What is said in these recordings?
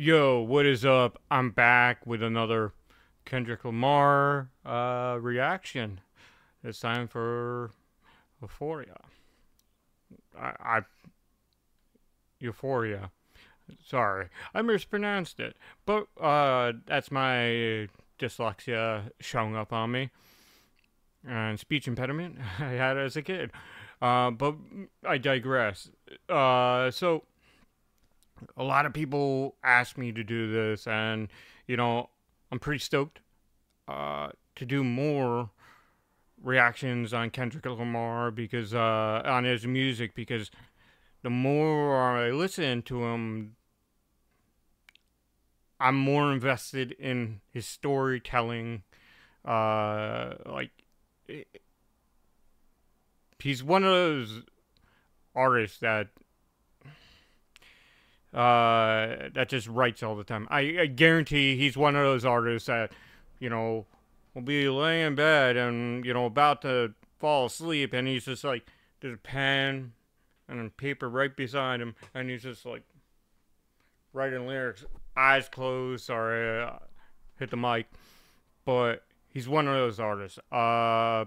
Yo, what is up? I'm back with another Kendrick Lamar uh, reaction. It's time for Euphoria. I, I Euphoria. Sorry, I mispronounced it. But uh, that's my dyslexia showing up on me. And speech impediment I had as a kid. Uh, but I digress. Uh, so a lot of people ask me to do this, and you know, I'm pretty stoked uh, to do more reactions on Kendrick Lamar because uh, on his music because the more I listen to him, I'm more invested in his storytelling. Uh, like he's one of those artists that uh, that just writes all the time. I, I guarantee he's one of those artists that, you know, will be laying in bed and, you know, about to fall asleep, and he's just like, there's a pen and a paper right beside him, and he's just like writing lyrics, eyes closed. Sorry, uh, hit the mic, but he's one of those artists. Uh,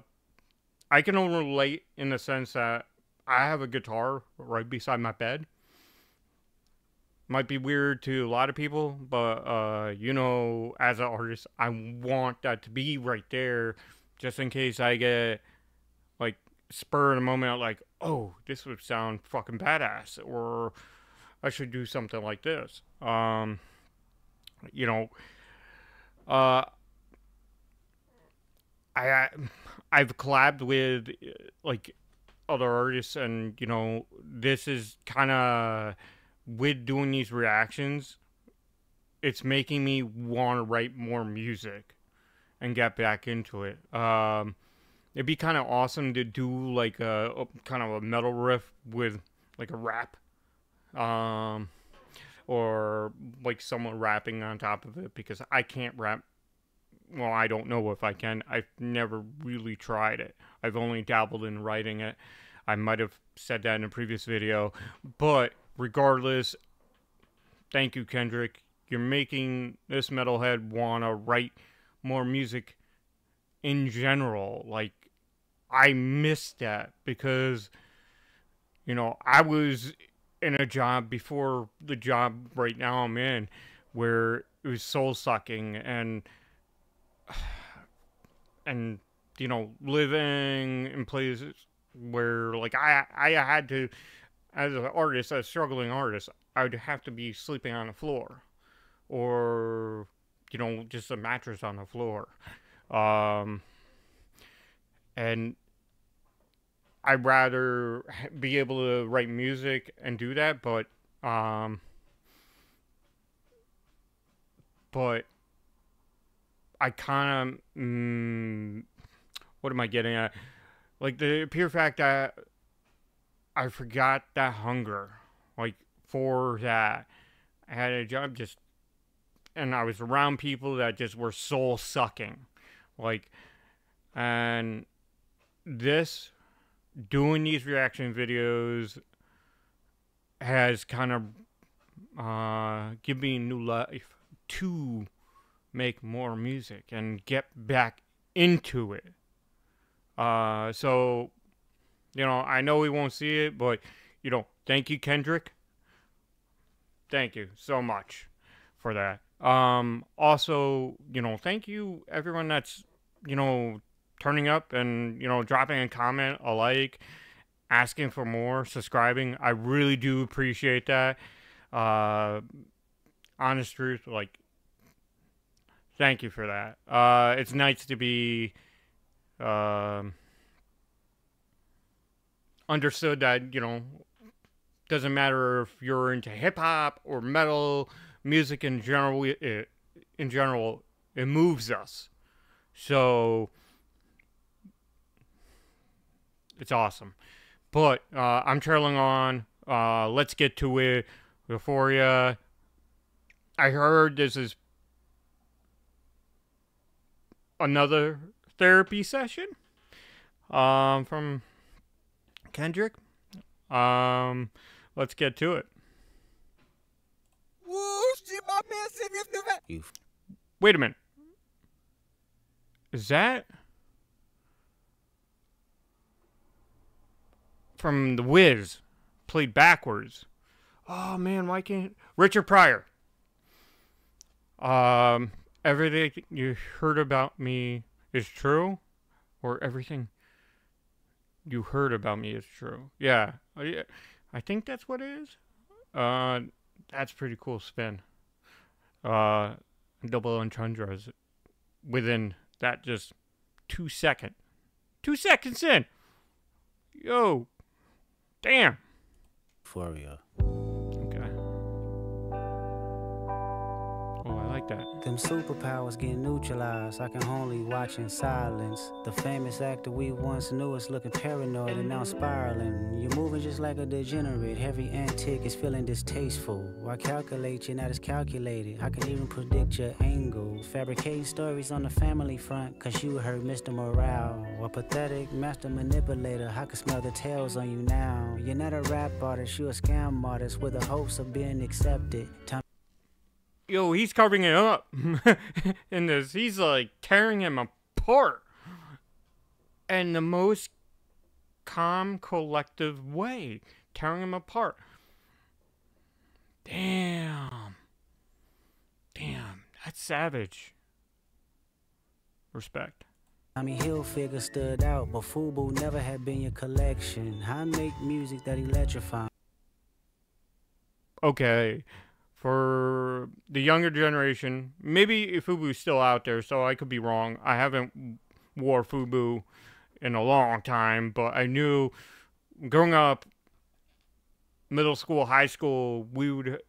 I can only relate in the sense that I have a guitar right beside my bed might be weird to a lot of people, but uh, you know, as an artist, I want that to be right there, just in case I get like spur in a moment, like, oh, this would sound fucking badass, or I should do something like this. Um, you know, uh, I I've collabed with like other artists, and you know, this is kind of with doing these reactions, it's making me want to write more music and get back into it. Um, it'd be kind of awesome to do like a, a, kind of a metal riff with like a rap, um, or like someone rapping on top of it because I can't rap. Well, I don't know if I can. I've never really tried it. I've only dabbled in writing it. I might have said that in a previous video, but regardless, thank you, Kendrick. You're making this metalhead want to write more music in general. Like, I missed that because, you know, I was in a job before the job right now I'm in where it was soul sucking and, and, you know, living in places where, like, I, I had to as an artist, as a struggling artist, I would have to be sleeping on the floor, or you know, just a mattress on the floor, um, and I'd rather be able to write music and do that, but um, but I kind of mm, what am I getting at? Like the pure fact that I forgot that hunger, like for that. I had a job just, and I was around people that just were soul sucking, like, and this doing these reaction videos has kind of uh, given me new life to make more music and get back into it. Uh, so you know, I know we won't see it, but, you know, thank you, Kendrick. Thank you so much for that. Um, also, you know, thank you, everyone that's, you know, turning up and, you know, dropping a comment, a like, asking for more, subscribing. I really do appreciate that. Uh, honest truth, like, thank you for that. Uh, it's nice to be, um, understood that, you know, doesn't matter if you're into hip hop or metal, music in general, it, in general, it moves us. So it's awesome. But uh, I'm trailing on. Uh, let's get to it. Euphoria. I heard this is another therapy session um, from Kendrick. Um, let's get to it. Woo, she my You Wait a minute. Is that from The Wiz? Played backwards. Oh man, why can't Richard Pryor? Um, everything you heard about me is true, or everything you heard about me is true. Yeah, I, I think that's what it is. Uh, that's pretty cool spin. Uh, double entendres within that just two second, two seconds in. Yo, damn. Euphoria. That. Them superpowers get neutralized. I can only watch in silence. The famous actor we once knew is looking paranoid and now spiraling. You're moving just like a degenerate. Every antic is feeling distasteful. Why calculate? You're not as calculated. I can even predict your angle. Fabricating stories on the family front, cause you heard Mr. Morale. A pathetic master manipulator. I can smell the tails on you now. You're not a rap artist, you're a scam artist with the hopes of being accepted. Time Yo, he's covering it up in this. He's like tearing him apart. in the most calm, collective way, tearing him apart. Damn. Damn. That's savage. Respect. Tommy Hilfiger stood out, but Fubu never had been your collection. I make music that electrify. okay, for the younger generation, maybe Fubu's still out there, so I could be wrong. I haven't wore Fubu in a long time, but I knew growing up, middle school, high school, we would,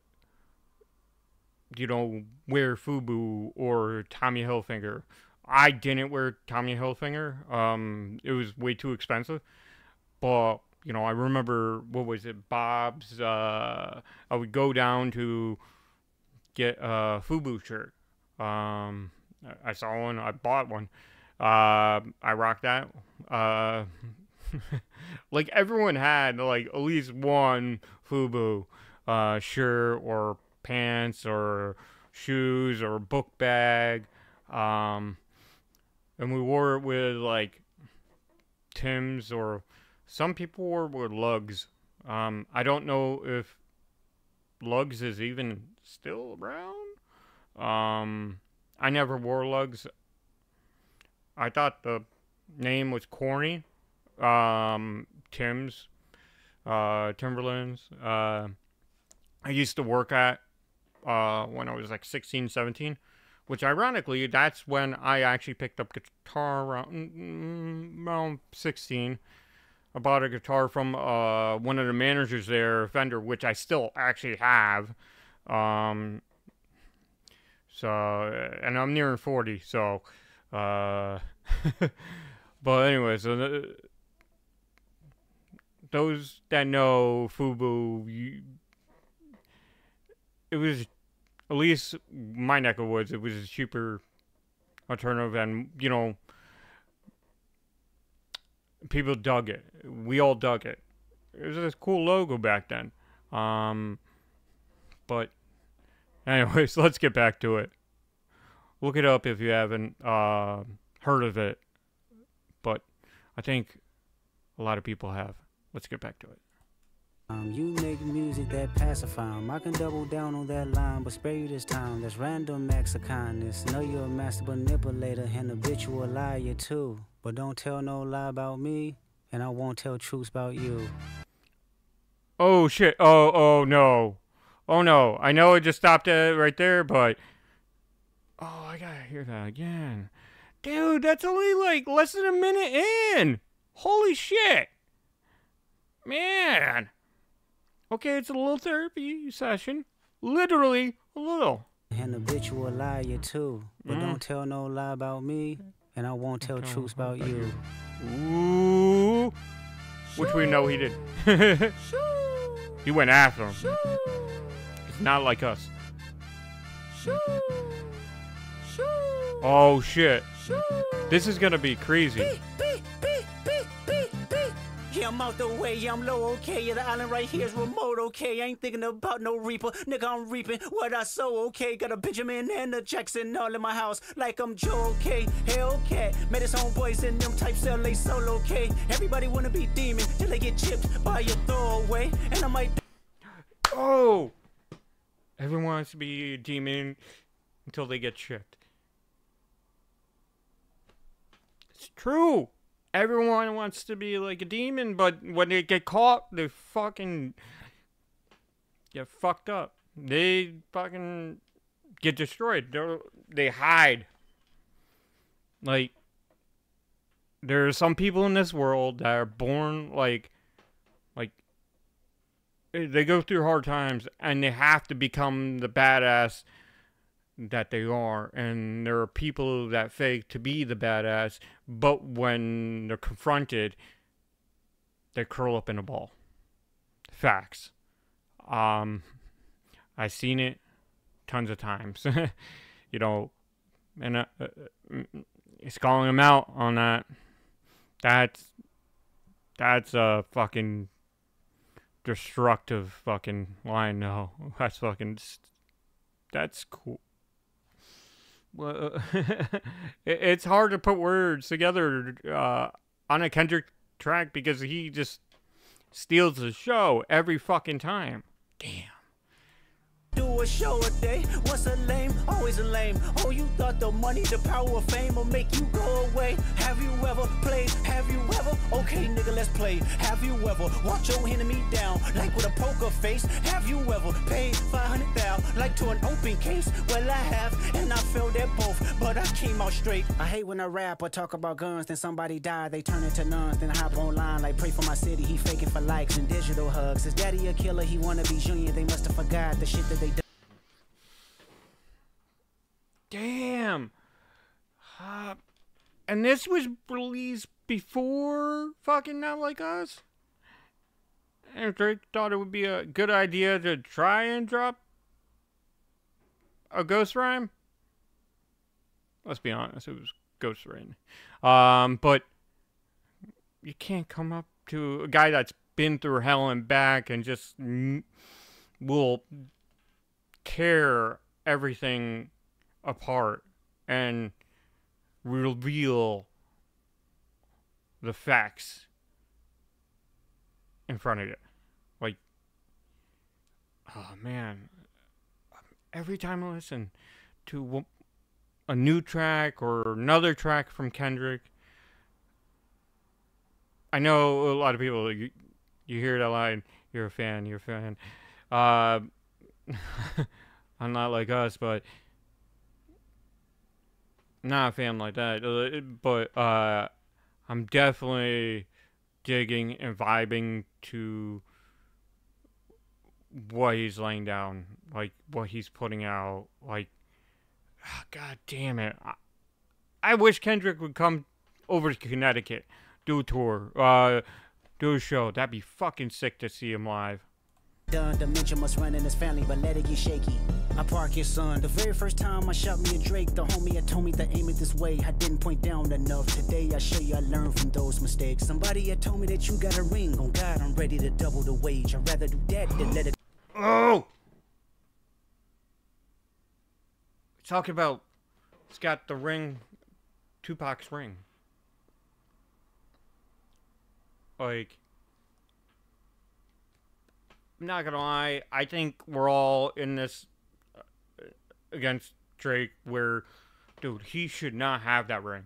you know, wear Fubu or Tommy Hilfiger. I didn't wear Tommy Hilfiger. Um, it was way too expensive, but you know, I remember what was it, Bob's. Uh, I would go down to get a Fubu shirt. Um, I- saw one. I bought one. Uh, I rocked that. Uh, like everyone had like at least one Fubu uh, shirt or pants or shoes or book bag. Um, and we wore it with like Tim's or some people wore with Lugz. Um, I don't know if Lugz is even still around. Um, I never wore Lugz. I thought the name was corny. Um, Tim's, uh, Timberlands. Uh, I used to work at uh, when I was like 16, 17, which ironically, that's when I actually picked up guitar around, mm, around 16. I bought a guitar from uh, one of the managers there, Fender, which I still actually have. Um, so, and I'm nearing 40, so, uh, but anyway, so those that know Fubu, you, it was at least my neck of woods. It was a cheaper alternative, and you know, people dug it. We all dug it. It was a cool logo back then. Um, but, anyways, let's get back to it. Look it up if you haven't uh, heard of it. But I think a lot of people have. Let's get back to it. Um, you make music that pacify. I can double down on that line, but spare you this time. That's random acts of kindness. Know you're a master manipulator and habitual liar too. But don't tell no lie about me, and I won't tell truths about you. Oh shit! Oh oh no! Oh no! I know I just stopped it right there, but oh, I gotta hear that again, dude. That's only like less than a minute in. Holy shit, man! Okay, it's a little therapy session. Literally a little. And habitual liar too. But Mm. don't tell no lie about me, and I won't tell Okay, truths about you. Ooh, which we know he did. he went after him. It's not like us. Oh shit. This is gonna be crazy. I'm out the way, I'm low, okay. Yeah, the island right here is remote, okay. I ain't thinking about no reaper, nigga, I'm reaping what I sow, okay. Got a Benjamin and a Jackson all in my house, like I'm Joe, okay. Hellcat, met his homeboys in them types LA solo, okay. Everybody wanna be demon till they get chipped by your throwaway, and I might. Oh! Everyone wants to be a demon until they get chipped. It's true. Everyone wants to be like a demon, but when they get caught, they fucking get fucked up. They fucking get destroyed. They're, they hide. Like, there are some people in this world that are born like, like, they go through hard times and they have to become the badass that they are and there are people that fake to be the badass but when they're confronted they curl up in a ball. Facts. Um i've seen it tons of times. You know and uh, uh, it's calling him out on that. That's that's a fucking destructive fucking line no that's fucking that's cool it's hard to put words together uh, on a Kendrick track because he just steals the show every fucking time. Damn. A show a day. Once a lame, always a lame. Oh, you thought the money, the power of fame will make you go away. Have you ever played? Have you ever? Okay, nigga, let's play. Have you ever watch your enemy down like with a poker face? Have you ever paid 500 down like to an open case? Well, I have, and I failed at both, but I came out straight. I hate when I rap or talk about guns, then somebody die, they turn into nuns, then hop online like pray for my city. He faking for likes and digital hugs. His daddy a killer, he wanna be junior. They must have forgot the shit that they done. Damn. Uh, and this was released before fucking Not Like Us? And Drake thought it would be a good idea to try and drop a ghost rhyme? Let's be honest, it was ghost rhyme. Um, but you can't come up to a guy that's been through hell and back and just will tear everything apart and reveal the facts in front of you. Like, oh man, every time I listen to a new track or another track from Kendrick, I know a lot of people, you, you hear that line, you're a fan, you're a fan. Uh, I'm not like us, but not a fan like that. Uh, but uh, I'm definitely digging and vibing to what he's laying down, like what he's putting out. Like, oh, god damn it! I, I, wish Kendrick would come over to Connecticut, do a tour, uh, do a show. That'd be fucking sick to see him live done. Dementia must run in his family, but let it get shaky. I park your son. The very first time I shot me a Drake, the homie had told me to aim it this way. I didn't point down enough. Today I show you I learned from those mistakes. Somebody had told me that you got a ring. On God, I'm ready to double the wage. I'd rather do that than let it. Oh! Talking about, it's got the ring, Tupac's ring. Like, I'm not gonna lie. I think we're all in this uh, against Drake. Where, dude, he should not have that ring.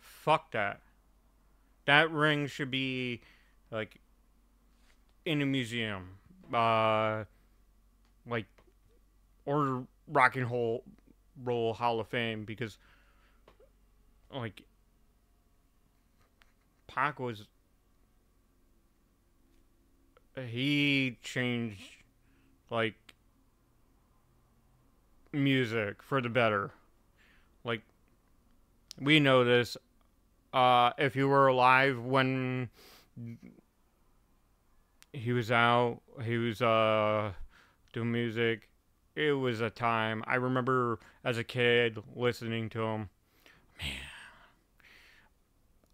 Fuck that. That ring should be like in a museum, uh, like or Rock and Roll Roll Hall of Fame because, like, Pac was he changed like music for the better. Like we know this. Uh, if you were alive when he was out, he was uh doing music. It was a time. I remember as a kid listening to him. Man,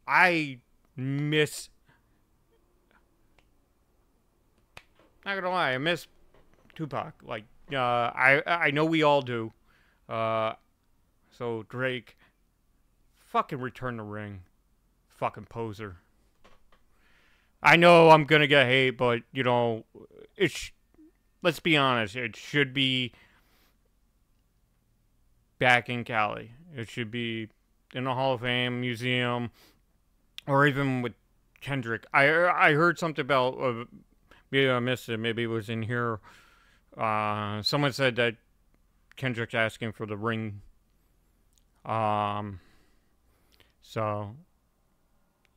I miss not gonna lie, I miss Tupac. Like, uh, I I know we all do. Uh, so Drake, fucking return the ring, fucking poser. I know I'm gonna get hate, but you know, it's. Let's be honest. It should be back in Cali. It should be in the Hall of Fame museum, or even with Kendrick. I I heard something about uh, maybe I missed it. Maybe it was in here. Uh, someone said that Kendrick's asking for the ring. Um, so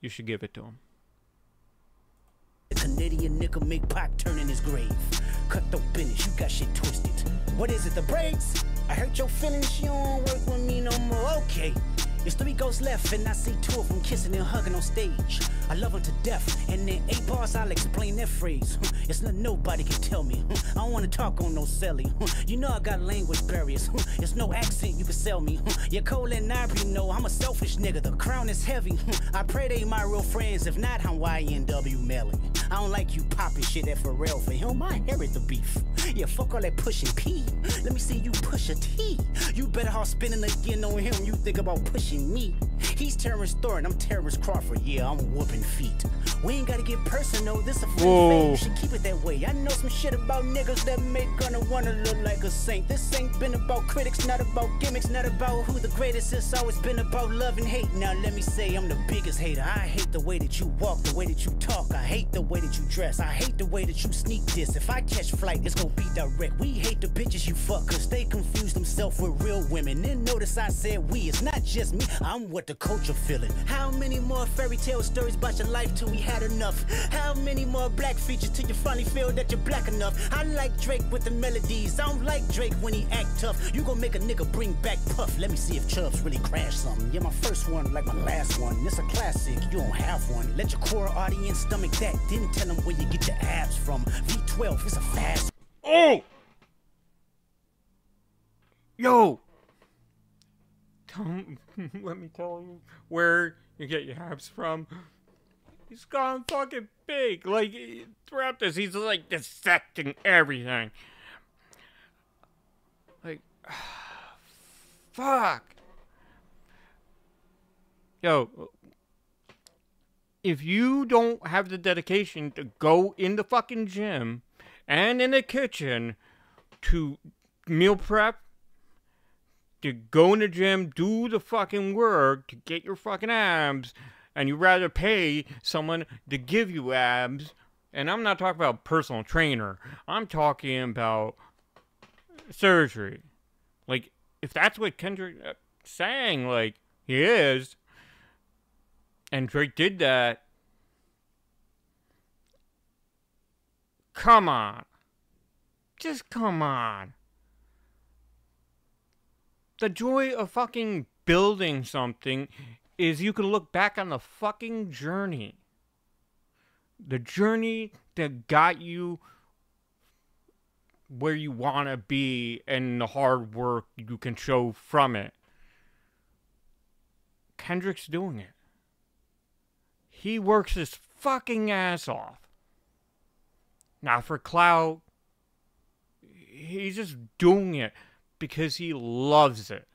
you should give it to him. Canadian make turn in his grave. Cut the business, you got shit twisted. What is it, the? I hurt your feelings, you don't work with me no more. Okay. There's three ghosts left, and I see two of them kissing and hugging on stage. I love them to death, and in eight bars I'll explain that phrase. It's nothing nobody can tell me. I don't wanna talk on no celly. You know I got language barriers. It's no accent you can sell me. You're and Ivory know I'm a selfish nigga. The crown is heavy. I pray they my real friends. If not, I'm YNW Melly. I don't like you popping shit at Pharrell. For him, I inherit the beef. Yeah, fuck all that pushing P. Let me see you push a T. You better hard spinning again on him. You think about pushing me. He's Terrence Thornton, I'm Terence Crawford. Yeah, I'm whooping feet. We ain't gotta get personal. This a free. Should keep it that way. I know some shit about niggas that make gonna wanna look like a saint. This ain't been about critics, not about gimmicks, not about who the greatest. It's always been about love and hate. Now let me say I'm the biggest hater. I hate the way that you walk, the way that you talk. I hate the way that you dress. I hate the way that you sneak this. If I catch flight, it's gonna be direct. We hate the bitches you fuck, cause they confuse themselves with real women. Then notice I said we, it's not just me. I'm what the culture feeling. How many more fairy tale stories about your life till we had enough? How many more black features till you finally feel that you're black enough? I like Drake with the melodies. I don't like Drake when he act tough. You gon' make a nigga bring back Puff. Let me see if Chubbs really crashed something. Yeah, my first one like my last one. It's a classic. You don't have one. Let your core audience stomach that. Then tell them where you get your abs from. V12, it's a fast. Oh! Yo! Let me tell you where you get your abs from. He's gone fucking big. Like, eh, throughout this, he's like dissecting everything. Like, fuck. Yo, if you don't have the dedication to go in the fucking gym and in the kitchen to meal prep, to go in the gym, do the fucking work to get your fucking abs, and you'd rather pay someone to give you abs, and I'm not talking about personal trainer, I'm talking about surgery. Like, if that's what Kendrick uh, saying, like, he is, and Drake did that, come on. Just come on. The joy of fucking building something is you can look back on the fucking journey. The journey that got you where you want to be and the hard work you can show from it. Kendrick's doing it. He works his fucking ass off. Not for clout. He's just doing it because he loves it.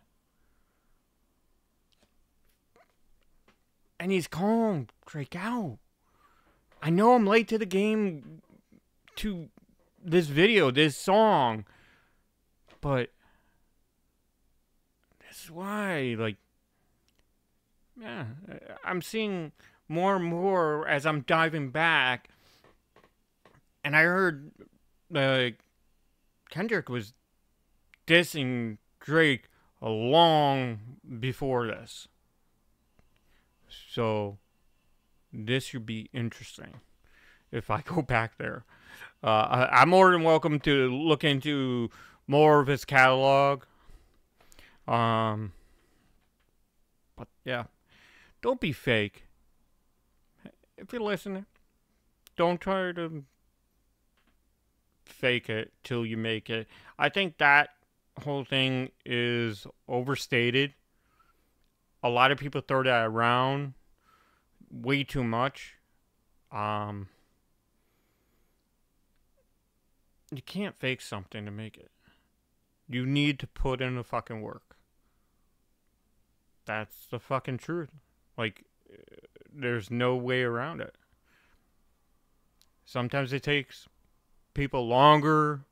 And he's calling Drake out. I know I'm late to the game to this video, this song, but that's why, like, yeah, I'm seeing more and more as I'm diving back, and I heard uh, Kendrick was dissing Drake long before this. So this should be interesting if I go back there. Uh, I, am more than welcome to look into more of his catalog. Um, but yeah, don't be fake. If you're listening, don't try to fake it till you make it. I think that whole thing is overstated. A lot of people throw that around way too much. Um, you can't fake something to make it. You need to put in the fucking work. That's the fucking truth. Like, there's no way around it. Sometimes it takes people longer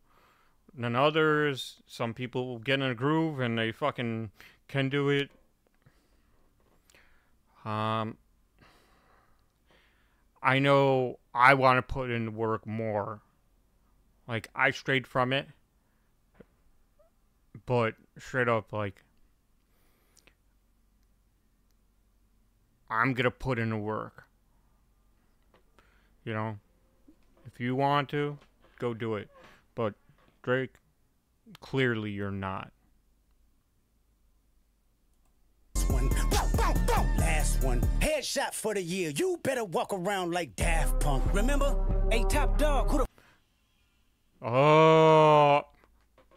than others. Some people get in a groove and they fucking can do it. Um, I know I want to put in the work more. Like I strayed from it, but straight up like I'm gonna put in the work. You know, if you want to, go do it. Drake, clearly you're not. One. Last one. Headshot for the year. You better walk around like Daft Punk. Remember? A top dog. Who the Oh,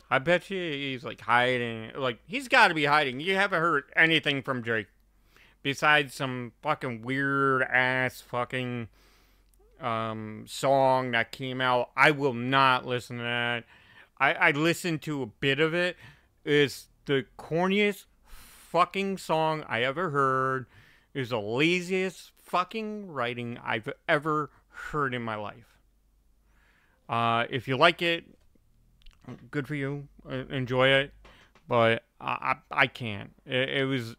I bet you he's like hiding. Like he's got to be hiding. You haven't heard anything from Drake besides some fucking weird ass fucking um, song that came out. I will not listen to that. I, I listened to a bit of it. It's the corniest fucking song I ever heard. It's the laziest fucking writing I've ever heard in my life. Uh, if you like it, good for you. Uh, Enjoy it. But I, I, I can't. It, it was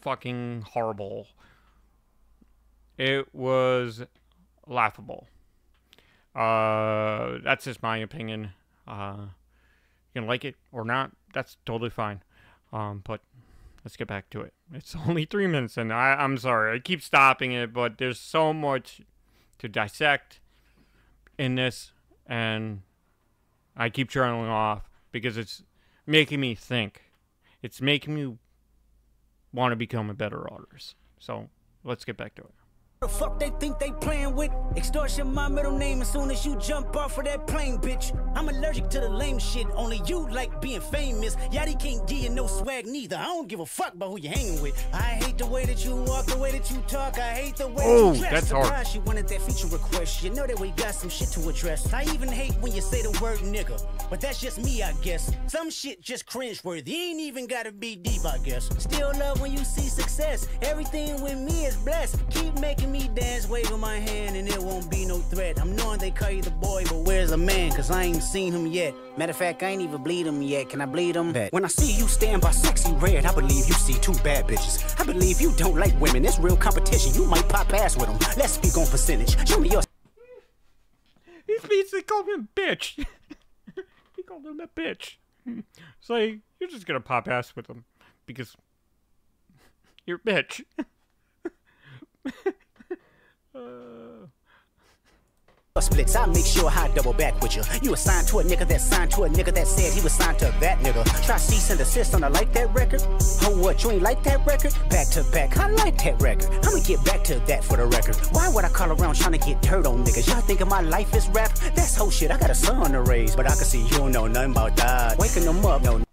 fucking horrible. It was laughable. Uh, that's just my opinion. Uh, you can like it or not. That's totally fine. Um, but let's get back to it. It's only three minutes, and I, I'm sorry. I keep stopping it, but there's so much to dissect in this, and I keep turning off because it's making me think. It's making me want to become a better artist. So let's get back to it. The fuck they think they playing with? Extortion my middle name as soon as you jump off of that plane, bitch. I'm allergic to the lame shit. Only you like being famous. Yachty can't give you no swag neither. I don't give a fuck about who you hanging with. I hate the way that you walk, the way that you talk. I hate the way Oh, that you dress. that's hard. She wanted that feature request. You know that we got some shit to address. I even hate when you say the word nigga. But that's just me, I guess. Some shit just cringe worthy. Ain't even gotta be deep, I guess. Still love when you see success. Everything with me is blessed. Keep making me dance, waving my hand, and it won't be no threat. I'm knowing they call you the boy, but where's the man? Cause I ain't seen him yet. Matter of fact, I ain't even bleed him yet. Can I bleed him? When I see you stand by Sexyy Red, I believe you see two bad bitches. I believe you don't like women. It's real competition. You might pop ass with them. Let's speak on percentage. Show me your He's basically called him a bitch. he called him a bitch. It's like, you're just gonna pop ass with him because you're a bitch. uh, splits. I make sure I double back with you. You assigned to a nigga that signed to a nigga that said he was signed to that nigga. Try cease and desist on a like that record. Oh, what? You ain't like that record? Back to back. I like that record. I'ma get back to that for the record. Why would I call around trying to get dirt on niggas? Y'all thinking my life is rap? That's whole shit. I got a son to raise, but I can see you don't know nothing about that. Waking them up, no.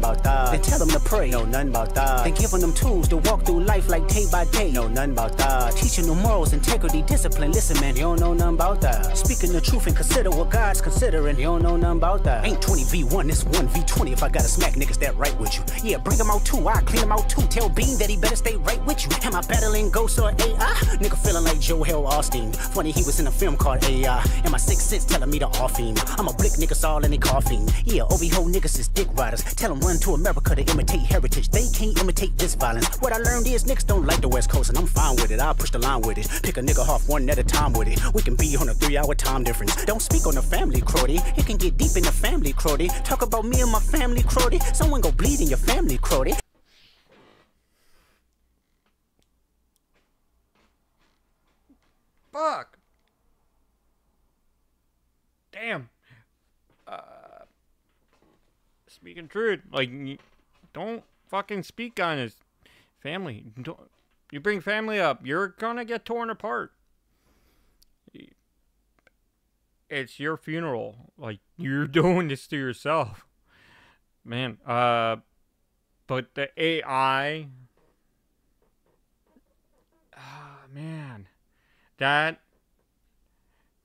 About that. Then tell them to pray. No, nothing about that. They giving them tools to walk through life like day by day. No, nothing about that. Teaching them morals, integrity, discipline. Listen, man, you don't know nothing about that. Speaking the truth and consider what God's considering. You don't know nothing about that. Ain't 20v1, it's 1v20 if I gotta smack niggas that right with you. Yeah, bring them out too. I clean them out too. Tell Bean that he better stay right with you. Am I battling ghosts or AI? Nigga feeling like Haley Joel Osment. Funny, he was in a film called AI. And my six six telling me to off him. I'm a blick niggas all in the coffin. Yeah, OVO niggas is dick riders. Tell them run to America to imitate heritage. They can't imitate this violence. What I learned is niggas don't like the West Coast, and I'm fine with it. I'll push the line with it. Pick a nigga off one at a time with it. We can be on a three hour time difference. Don't speak on the family, Crody. It can get deep in the family, Crody. Talk about me and my family, Crody. Someone go bleed in your family, Crody. fuck. Damn. Uh, speaking truth, like, don't fucking speak on his family. Don't, you bring family up, you're gonna get torn apart. It's your funeral. Like, you're doing this to yourself. Man, uh, but the AI. Ah, man. That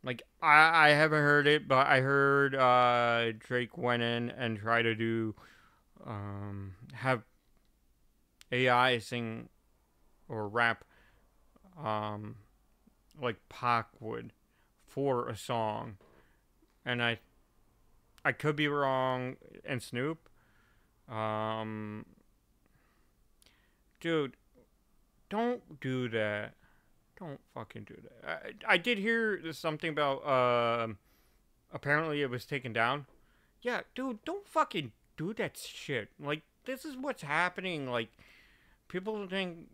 Like I, I haven't heard it, but I heard uh, Drake went in and tried to do um, have AI sing or rap um, like Pac would for a song, and I I could be wrong. And Snoop, um, dude, don't do that. Don't fucking do that. I, I did hear something about uh, apparently it was taken down. Yeah, dude, don't fucking do that shit. Like this is what's happening. Like people think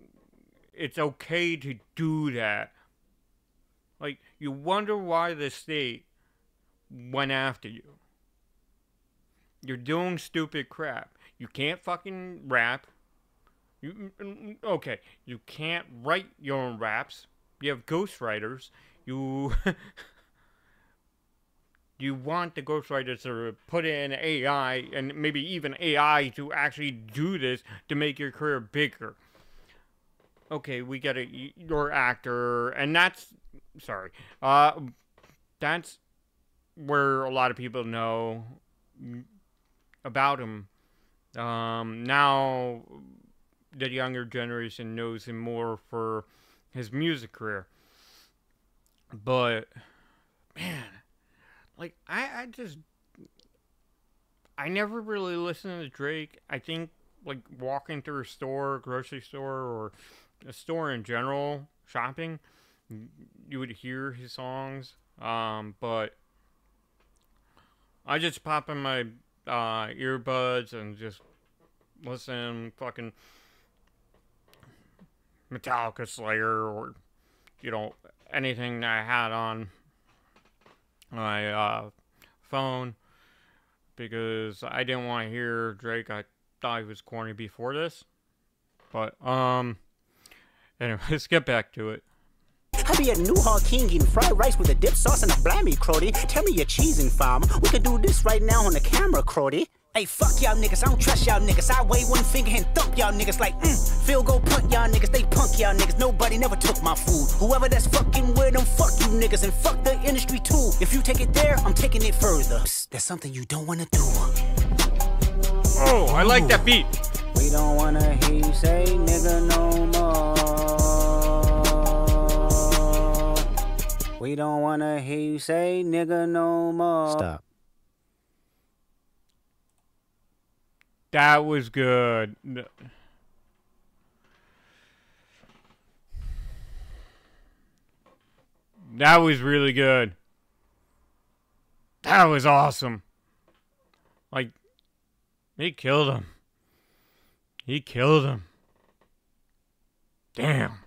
it's okay to do that. Like you wonder why the state went after you. You're doing stupid crap. You can't fucking rap. You mm, mm, okay? You can't write your own raps. You have ghostwriters. You you want the ghostwriters to put in AI and maybe even AI to actually do this to make your career bigger. Okay, we get a your actor, and that's sorry. Uh, that's where a lot of people know about him. Um, now the younger generation knows him more for his music career. But man, like I, I just I never really listened to Drake. I think like walking through a store, grocery store, or a store in general, shopping, you would hear his songs. Um, but I just pop in my uh, earbuds and just listen fucking Metallica Slayer or you know anything I had on my uh, phone because I didn't want to hear Drake. I thought he was corny before this, but um, anyway, let's get back to it. I be at Newhall King eating fried rice with a dip sauce and a blammy, Crody. Tell me you're cheesing, farm. We could do this right now on the camera, Crody. Hey, fuck y'all niggas, I don't trust y'all niggas. I wave one finger and thump y'all niggas like, mm, field goal punt y'all niggas, they punk y'all niggas. Nobody never took my food. Whoever that's fucking with them, fuck you niggas and fuck the industry too. If you take it there, I'm taking it further. Psst, that's something you don't wanna do. Oh, I like that beat. We don't wanna hear you say nigga no more. We don't wanna hear you say nigga no more. Stop. That was good. That was really good. That was awesome. Like, he killed him. He killed him. Damn.